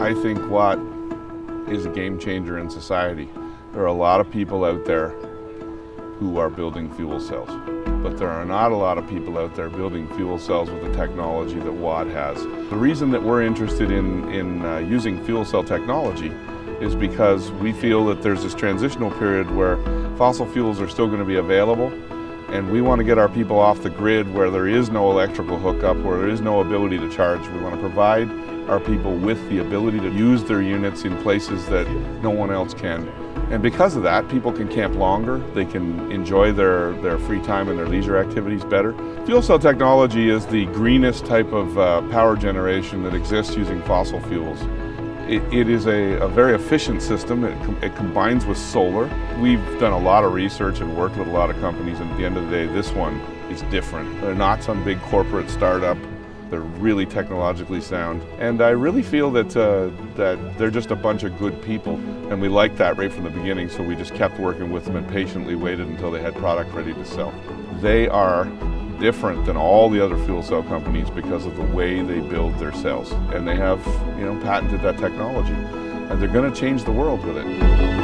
I think Watt is a game changer in society. There are a lot of people out there who are building fuel cells, but there are not a lot of people out there building fuel cells with the technology that Watt has. The reason that we're interested in, in uh, using fuel cell technology is because we feel that there's this transitional period where fossil fuels are still going to be available and we want to get our people off the grid where there is no electrical hookup, where there is no ability to charge. We want to provide our people with the ability to use their units in places that no one else can. And because of that, people can camp longer, they can enjoy their, their free time and their leisure activities better. Fuel cell technology is the greenest type of uh, power generation that exists using fossil fuels. It, it is a, a, very efficient system. It, com it, combines with solar. We've done a lot of research and worked with a lot of companies, and at the end of the day, this one is different. They're not some big corporate startup. They're really technologically sound, and I really feel that uh, that they're just a bunch of good people, and we liked that right from the beginning. So we just kept working with them and patiently waited until they had product ready to sell. They are different than all the other fuel cell companies because of the way they build their cells. And they have, you know, patented that technology. And they're going to change the world with it.